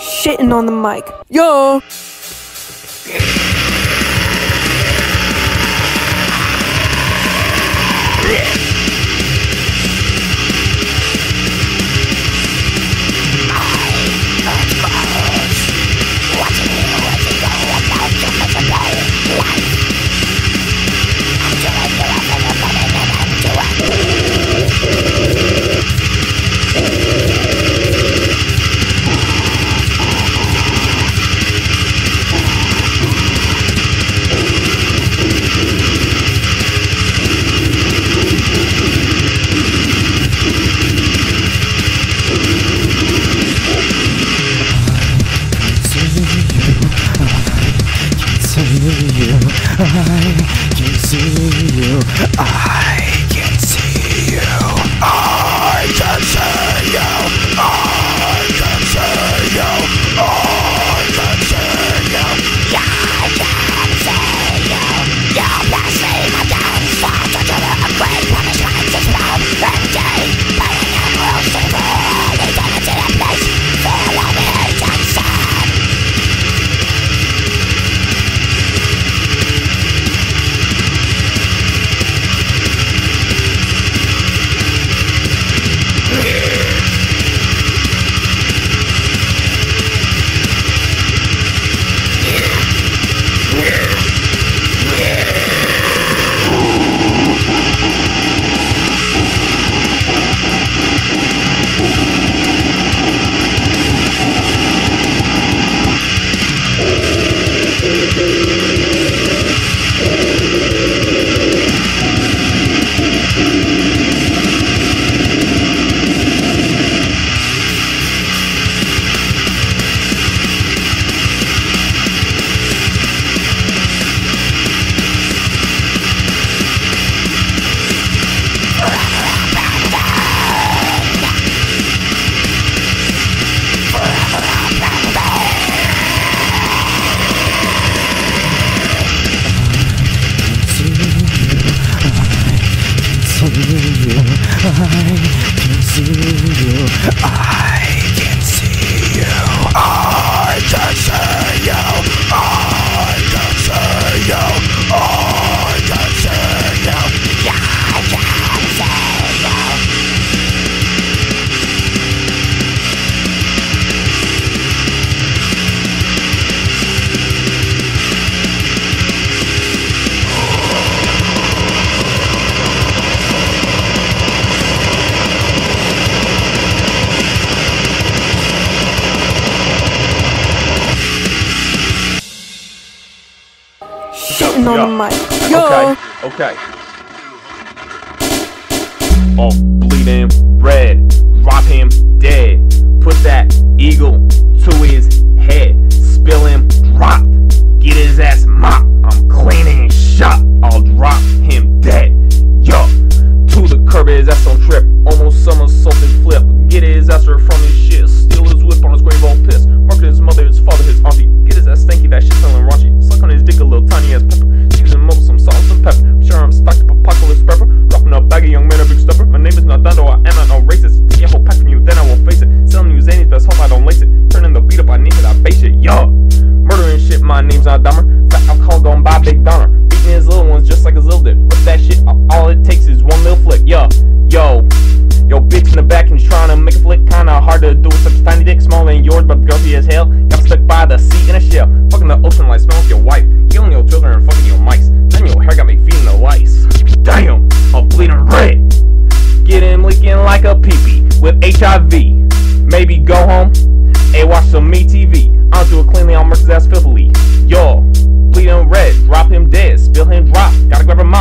Shitting on the mic. Yo! I can see you. I I can see your eyes. Shitting on the mic. Yo! Okay, okay. Oh, bleeding red, drop him dead. Put that eagle to his head, spill him drop, get his ass ain't yours but guilty as hell. Got stuck by the seat in a shell. Fucking the ocean like smells your wife. Killing your children and fucking your mice. Then your hair got me feeding the lice. Damn, I'm bleeding red. Getting leaking like a peepee with HIV. Maybe go home and watch some MeTV. I don't do it cleanly on Mercer's ass filthily. Yo, bleeding red, drop him dead, spill him drop. Gotta grab a mop.